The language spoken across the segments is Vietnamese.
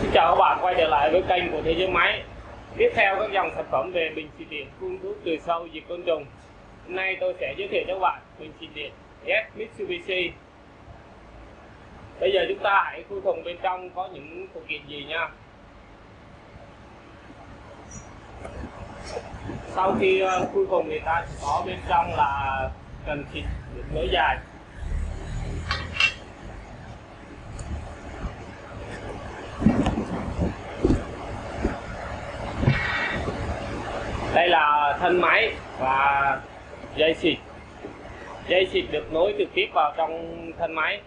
Xin chào các bạn, quay trở lại với kênh của Thế giới máy. Tiếp theo các dòng sản phẩm về bình xịt điện phun thuốc trừ sâu diệt côn trùng. Hôm nay tôi sẽ giới thiệu cho các bạn bình xịt điện S Mitsubishi. Bây giờ chúng ta hãy khui thùng bên trong có những phụ kiện gì nha. Sau khi ờ, khui thùng thì ta sẽ có bên trong là cần xịt nối dài đây là thân máy và dây xịt. Dây xịt được nối trực tiếp vào trong thân máy.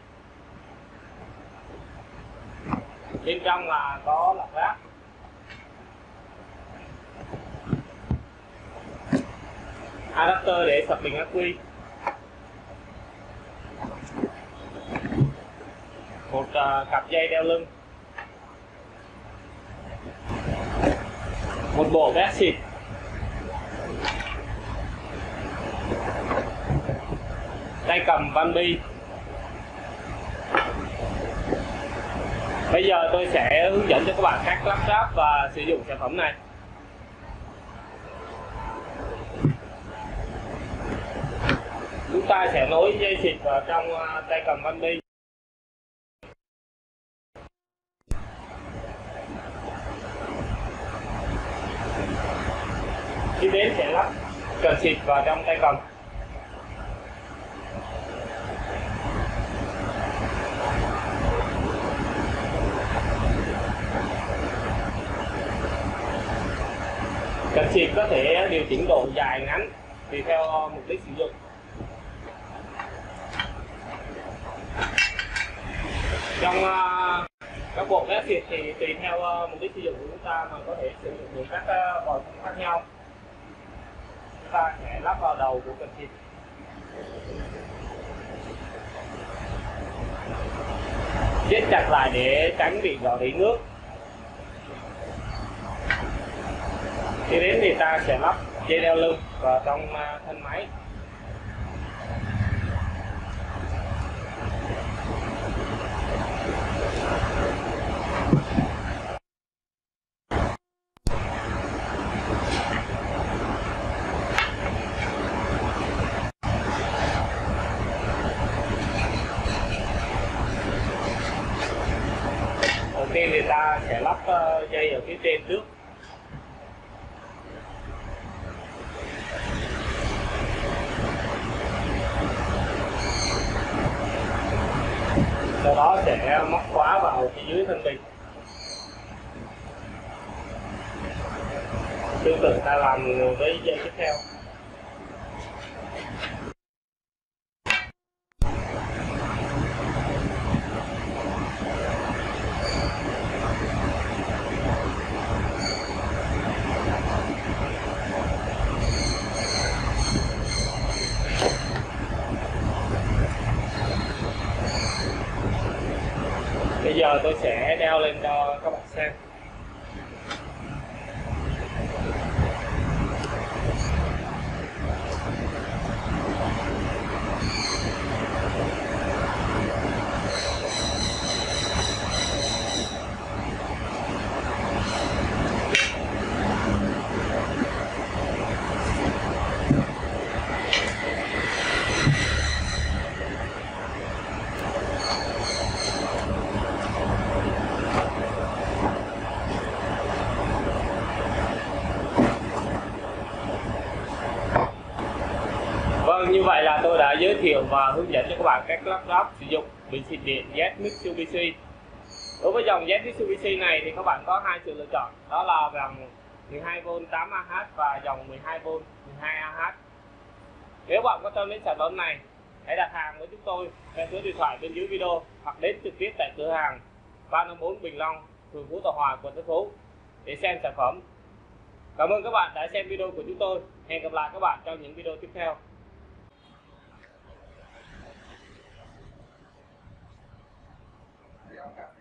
Bên trong là có lọc rác. Adapter để sập bình ắc quy. Một uh, cặp dây đeo lưng. Một bộ vest xịt. Tay cầm van bi. Bây giờ tôi sẽ hướng dẫn cho các bạn cách lắp ráp và sử dụng sản phẩm này. Chúng ta sẽ nối dây xịt vào trong à, tay cầm van bi. Tiếp đến sẽ lắp cần xịt vào trong tay cầm. Dạ, xịt có thể điều chỉnh độ dài ngắn tùy theo mục đích sử dụng. Trong uh, các bộ ghép xịt thì tùy theo uh, mục đích sử dụng của chúng ta mà có thể sử dụng được các ờ, uh, vòi phun khác nhau. Chúng ta sẽ lắp vào đầu của cần xịt siết chặt lại để tránh bị rò rỉ nước. Khi đến thì ta sẽ lắp dây đeo lưng vào trong à, thân máy. Đầu tiên thì ta sẽ lắp ờ, dây ở phía trên trước. Sau đó sẽ móc khóa vào phía dưới thân bình tương tự ta làm với dây tiếp theo bây giờ tôi sẽ đeo lên cho các bạn xem Vâng, như vậy là tôi đã giới thiệu và hướng dẫn cho các bạn cách lắp ráp sử dụng bình xịt điện Z Mitsubishi. Đối với dòng Z Mitsubishi này thì các bạn có hai sự lựa chọn, đó là dòng 12V 8Ah và dòng 12V 12Ah. Nếu bạn quan tâm đến sản phẩm này, hãy đặt hàng với chúng tôi theo số điện thoại bên dưới video hoặc đến trực tiếp tại cửa hàng 354 Bình Long, phường Phú Thọ Hòa, quận Tân Phú để xem sản phẩm. Cảm ơn các bạn đã xem video của chúng tôi. Hẹn gặp lại các bạn trong những video tiếp theo. Okay.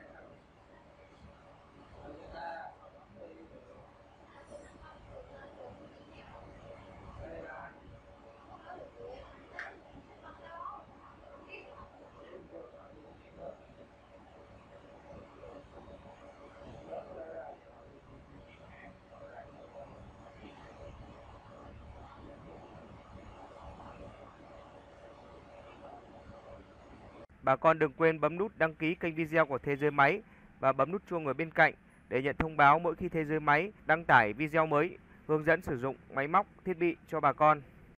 Bà con đừng quên bấm nút đăng ký kênh video của Thế giới máy và bấm nút chuông ở bên cạnh để nhận thông báo mỗi khi Thế giới máy đăng tải video mới hướng dẫn sử dụng máy móc, thiết bị cho bà con.